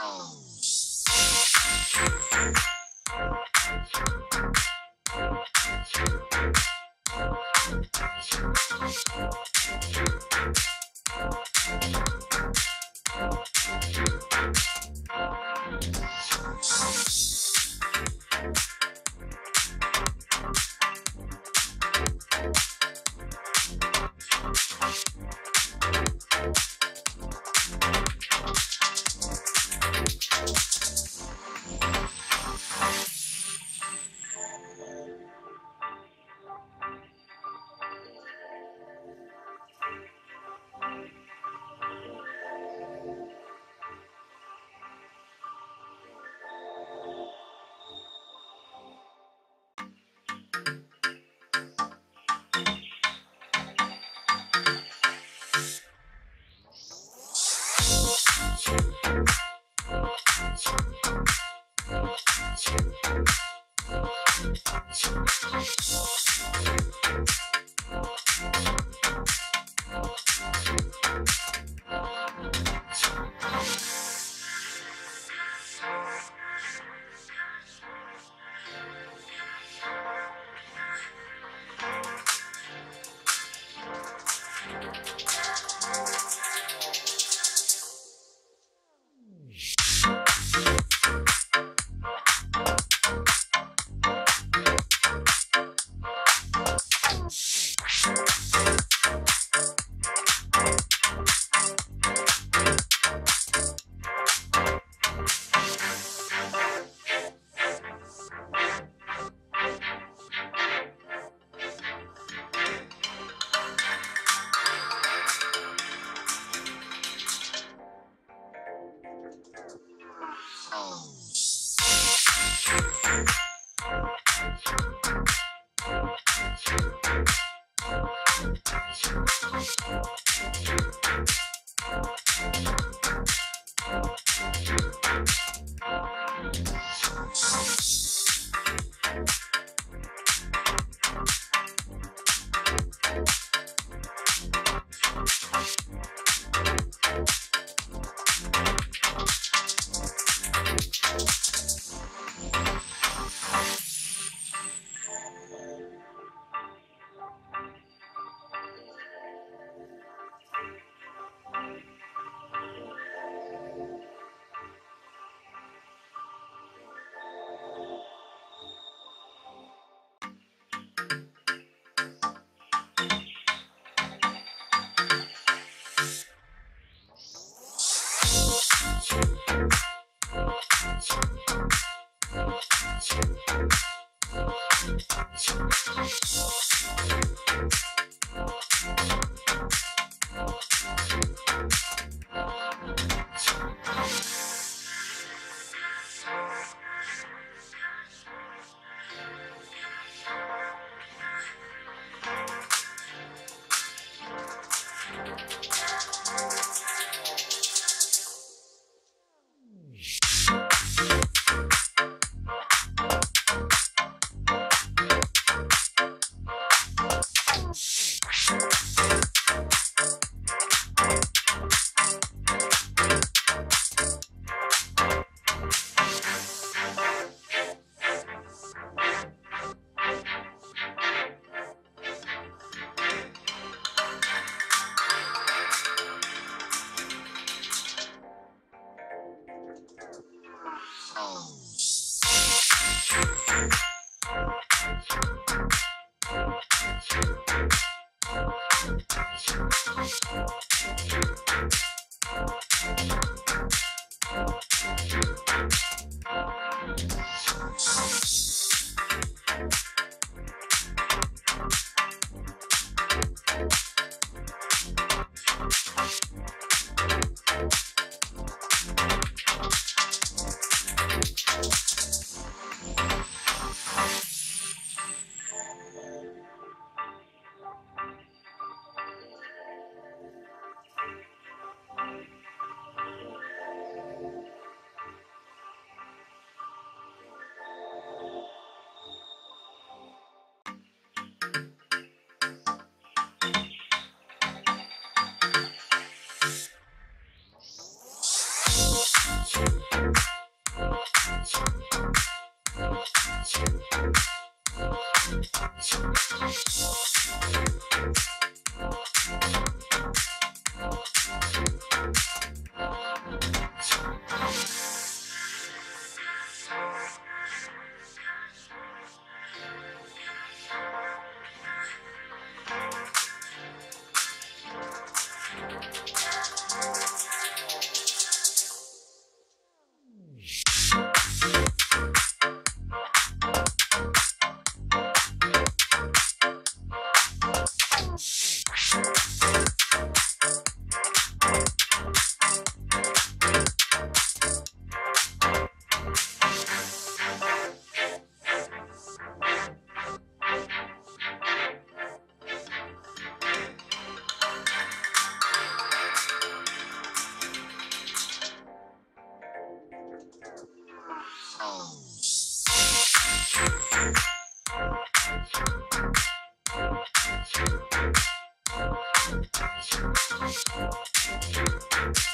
Oh. you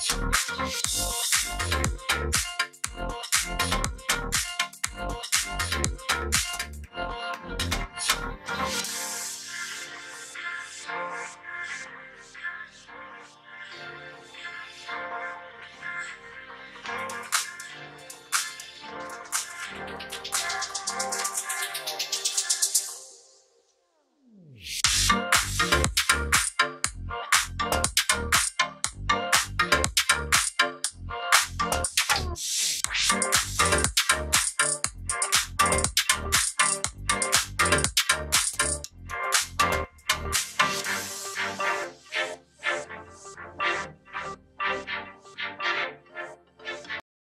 Thank you.